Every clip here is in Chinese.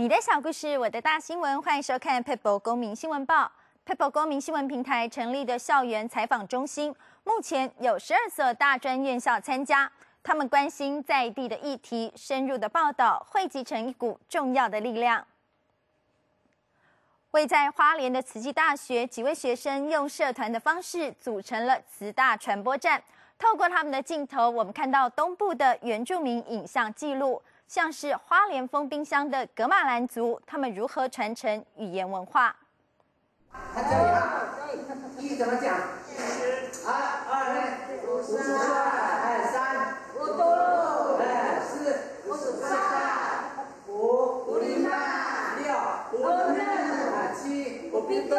你的小故事，我的大新闻，欢迎收看 People 公民新闻报。People 公民新闻平台成立的校园采访中心，目前有十二所大专院校参加，他们关心在地的议题，深入的报道汇集成一股重要的力量。位在花莲的慈济大学，几位学生用社团的方式组成了慈大传播站。透过他们的镜头，我们看到东部的原住民影像记录，像是花莲封冰箱的格马兰族，他们如何传承语言文化？他教你啊，一怎么讲？二二五十二，哎三，五，五十三，五五，六五六，七五八九，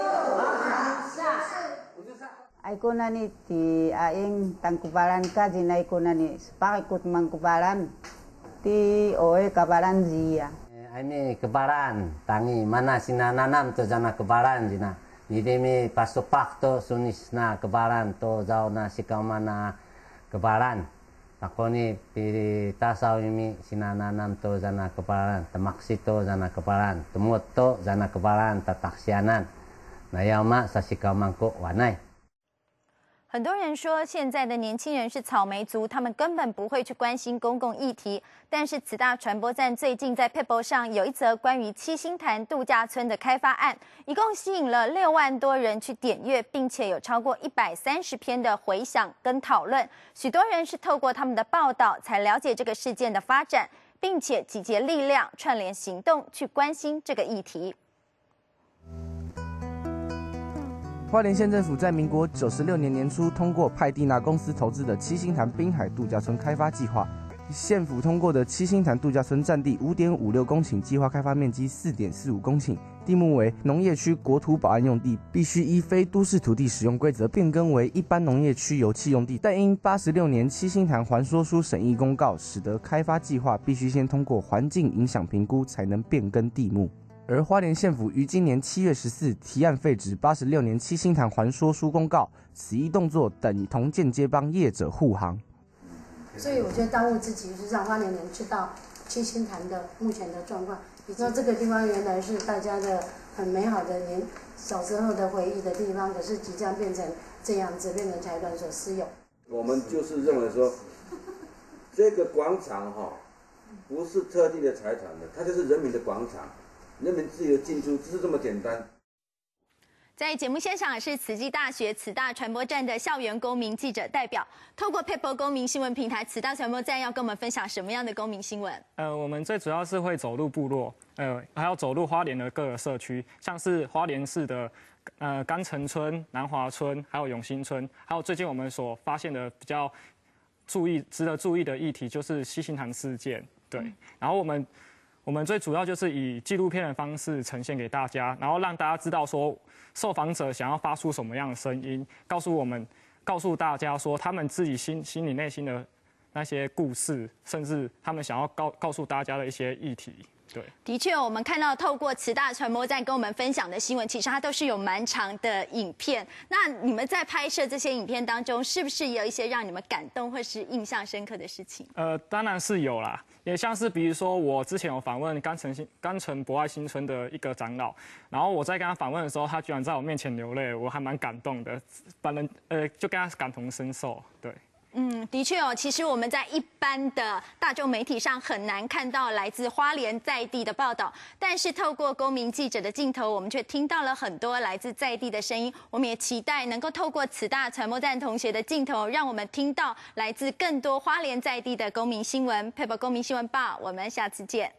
十五十三。Aiko na ni ti aing tangkubalan ka jinay ko na ni pakikut mangkubalan ti oe kabalan zia. Ini kebaran, tangi mana sina nanam to jana kebaran jina. Jadi mi pasupak to sunis na kebaran to jauh na sikau mana kebaran. Tako ni piri tasau ini sina nanam to jana kebaran, temaksi to jana kebaran, temut to jana kebaran tataksianan. Na yau mak sa sikau mangkuk wanai. 很多人说，现在的年轻人是草莓族，他们根本不会去关心公共议题。但是，慈大传播站最近在 People 上有一则关于七星潭度假村的开发案，一共吸引了六万多人去点阅，并且有超过一百三十篇的回响跟讨论。许多人是透过他们的报道才了解这个事件的发展，并且集结力量，串联行动去关心这个议题。花莲县政府在民国九十六年年初通过派蒂娜公司投资的七星潭滨海度假村开发计划。县府通过的七星潭度假村占地五点五六公顷，计划开发面积四点四五公顷，地目为农业区国土保安用地，必须依非都市土地使用规则变更为一般农业区油气用地。但因八十六年七星潭环说书审议公告，使得开发计划必须先通过环境影响评估，才能变更地目。而花莲县府于今年七月十四提案废止八十六年七星潭环说书公告，此一动作等同间接帮业者护航。所以我觉得当务之急是让花莲人知道七星潭的目前的状况，你知道这个地方原来是大家的很美好的年小时候的回忆的地方，可是即将变成这样子，变成财团所私有。我们就是认为说，这个广场哈、不是特定的财团的，它就是人民的广场，人民自由进出，就是这么简单。在节目现场是慈济大学慈大传播站的校园公民记者代表，透过 People 公民新闻平台，慈大传播站要跟我们分享什么样的公民新闻？呃，我们最主要是会走入部落，呃，还要走入花莲的各个社区，像是花莲市的呃甘城村、南华村，还有永兴村，还有最近我们所发现的比较注意、值得注意的议题，就是西行堂事件。对，然后我们我们最主要就是以纪录片的方式呈现给大家，然后让大家知道说受访者想要发出什么样的声音，告诉我们，告诉大家说他们自己心心里内心的那些故事，甚至他们想要告告诉大家的一些议题。对，的确，我们看到透过慈大传播站跟我们分享的新闻，其实它都是有蛮长的影片。那你们在拍摄这些影片当中，是不是也有一些让你们感动或是印象深刻的事情？呃，当然是有啦，也像是比如说我之前有访问甘城新甘城博爱新村的一个长老，然后我在跟他访问的时候，他居然在我面前流泪，我还蛮感动的，反正呃就跟他感同身受，对。嗯，的确哦，其实我们在一般的大众媒体上很难看到来自花莲在地的报道，但是透过公民记者的镜头，我们却听到了很多来自在地的声音。我们也期待能够透过此大传播站同学的镜头，让我们听到来自更多花莲在地的公民新闻。佩报公民新闻报，我们下次见。